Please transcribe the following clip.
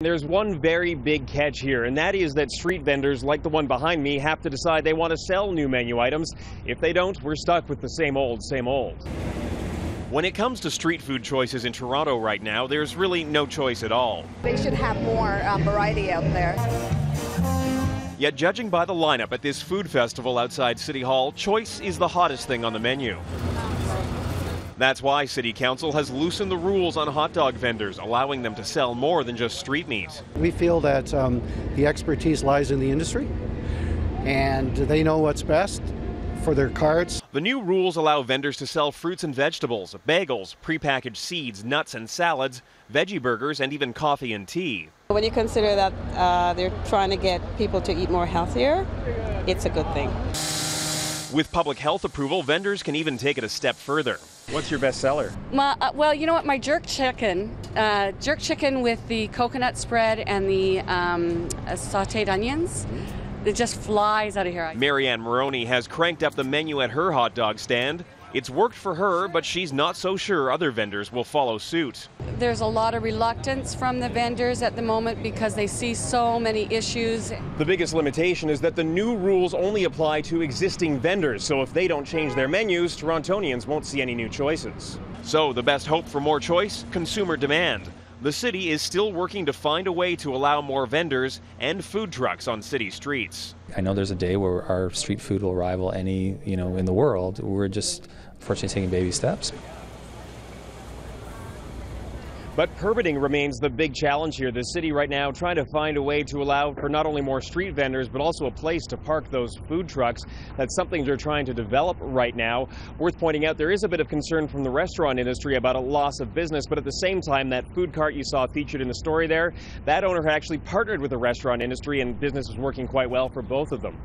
There's one very big catch here, and that is that street vendors like the one behind me have to decide they want to sell new menu items. If they don't, we're stuck with the same old, same old. When it comes to street food choices in Toronto right now, there's really no choice at all. They should have more um, variety out there. Yet, judging by the lineup at this food festival outside City Hall, choice is the hottest thing on the menu. That's why City Council has loosened the rules on hot dog vendors, allowing them to sell more than just street meat. We feel that um, the expertise lies in the industry and they know what's best for their carts. The new rules allow vendors to sell fruits and vegetables, bagels, prepackaged seeds, nuts and salads, veggie burgers, and even coffee and tea. When you consider that uh, they're trying to get people to eat more healthier, it's a good thing. With public health approval, vendors can even take it a step further. What's your best seller? My, uh, well, you know what? My jerk chicken, uh, jerk chicken with the coconut spread and the um, uh, sautéed onions. It just flies out of here. Marianne Maroney has cranked up the menu at her hot dog stand. It's worked for her, but she's not so sure other vendors will follow suit. There's a lot of reluctance from the vendors at the moment because they see so many issues. The biggest limitation is that the new rules only apply to existing vendors, so if they don't change their menus, Torontonians won't see any new choices. So the best hope for more choice? Consumer demand. The city is still working to find a way to allow more vendors and food trucks on city streets. I know there's a day where our street food will rival any, you know, in the world. We're just unfortunately taking baby steps. But permitting remains the big challenge here. The city right now trying to find a way to allow for not only more street vendors, but also a place to park those food trucks. That's something they're trying to develop right now. Worth pointing out, there is a bit of concern from the restaurant industry about a loss of business, but at the same time, that food cart you saw featured in the story there, that owner had actually partnered with the restaurant industry and business was working quite well for both of them.